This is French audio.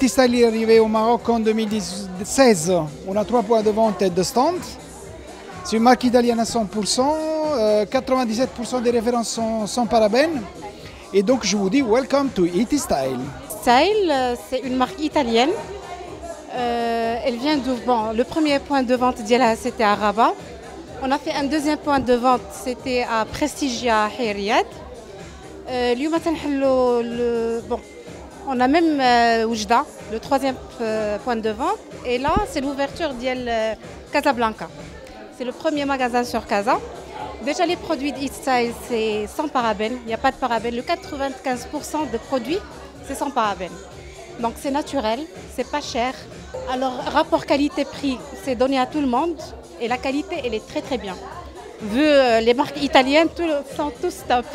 Itisali est arrivé au Maroc en 2016. On a trois points de vente et deux stands. C'est une marque italienne à 100%. 97% euh, des références sont, parabènes. Et donc je vous dis welcome to Iti Style. Style, euh, c'est une marque italienne. Euh, elle vient de bon, le premier point de vente d'Yala, c'était à Rabat. On a fait un deuxième point de vente, c'était à Prestigia Riyad. Euh, le, bon, on a même euh, Oujda, le troisième euh, point de vente. Et là, c'est l'ouverture d'Yel Casablanca. C'est le premier magasin sur Casa. Déjà, les produits d'E-Style, c'est sans parabènes. Il n'y a pas de parabènes. Le 95% de produits, c'est sans parabènes. Donc, c'est naturel, c'est pas cher. Alors, rapport qualité-prix, c'est donné à tout le monde. Et la qualité, elle est très très bien. Vu euh, les marques italiennes, tout- sont tous top.